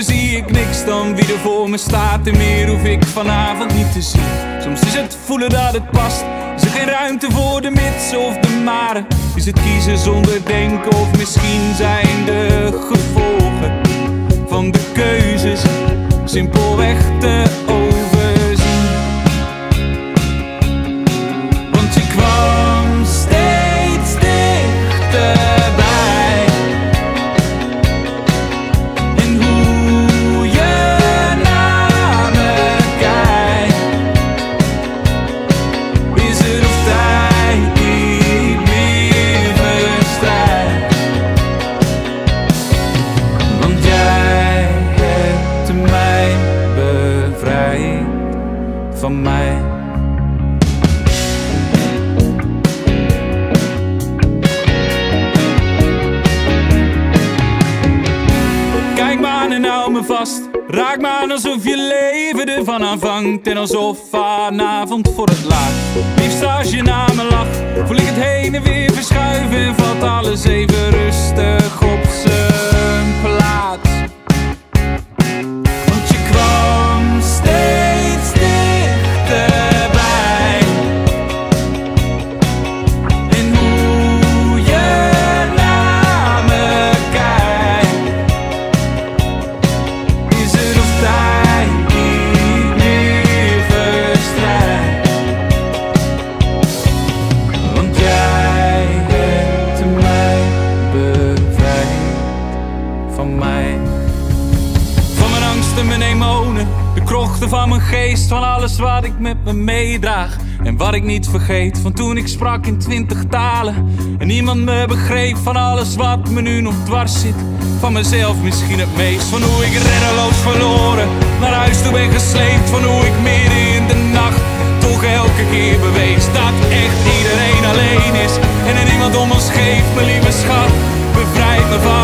zie ik niks dan wie er voor me staat. En meer hoef ik vanavond niet te zien. Soms is het voelen dat het past. Is er geen ruimte voor de mits of de maren? Is het kiezen zonder denken of misschien zijn de van mij. Kijk me aan en hou me vast. Raak me aan alsof je leven ervan aanvangt. En alsof vanavond voor het laatst. Liefst als je naar me lacht. Voel ik het heen en weer verschuiven. En valt alles even rustig op zijn van mijn geest, van alles wat ik met me meedraag. En wat ik niet vergeet van toen ik sprak in twintig talen. En niemand me begreep van alles wat me nu nog dwars zit. Van mezelf misschien het meest. Van hoe ik reddeloos verloren naar huis toe ben gesleept. Van hoe ik midden in de nacht toch elke keer bewees dat echt iedereen alleen is. En er niemand om ons geeft, mijn lieve schat. Bevrijd me van